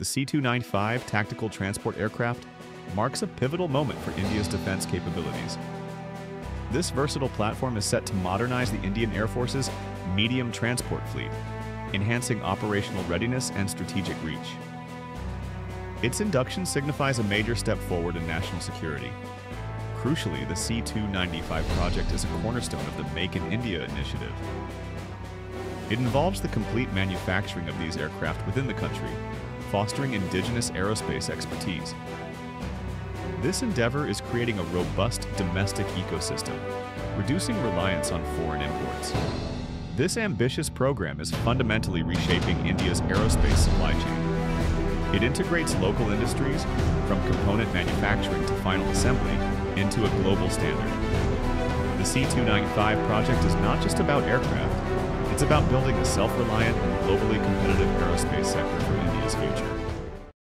the C 295 tactical transport aircraft marks a pivotal moment for India's defense capabilities. This versatile platform is set to modernize the Indian Air Force's medium transport fleet, enhancing operational readiness and strategic reach. Its induction signifies a major step forward in national security. Crucially, the C 295 project is a cornerstone of the Make in India initiative. It involves the complete manufacturing of these aircraft within the country, fostering indigenous aerospace expertise. This endeavor is creating a robust domestic ecosystem, reducing reliance on foreign imports. This ambitious program is fundamentally reshaping India's aerospace supply chain. It integrates local industries, from component manufacturing to final assembly, into a global standard. The C295 project is not just about aircraft, it's about building a self-reliant and globally competitive aerospace sector.